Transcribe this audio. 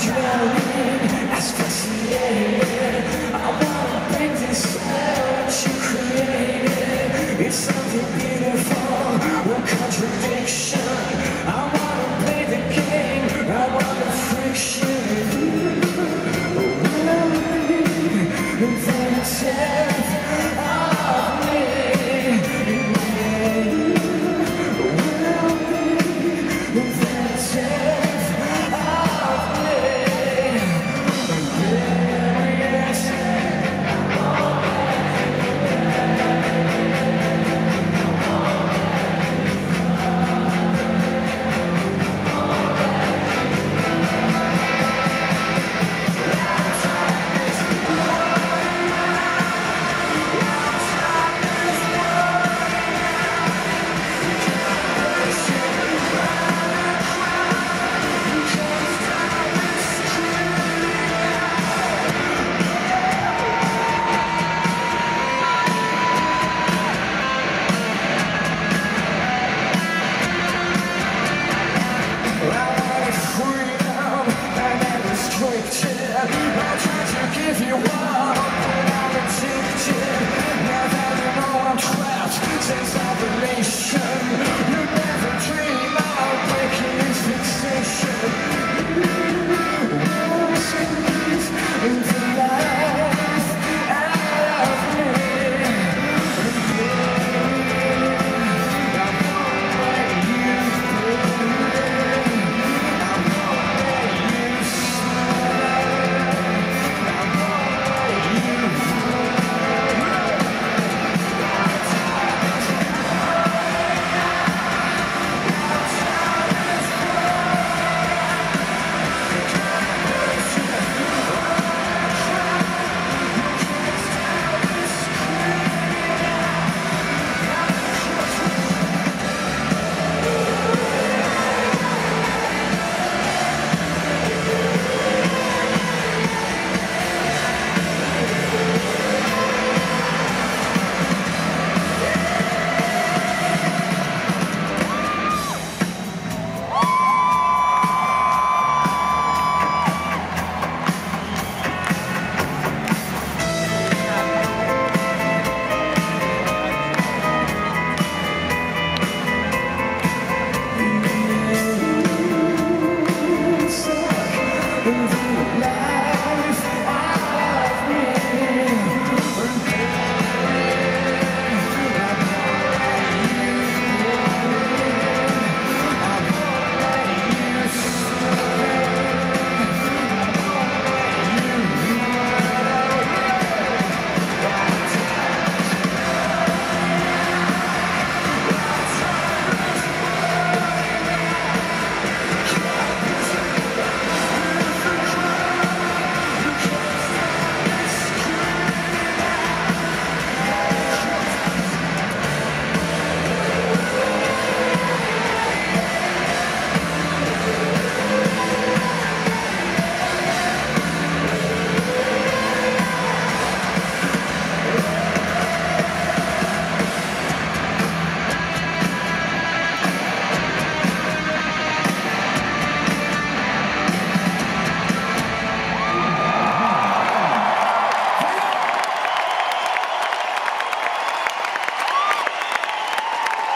drowning, asphyxiated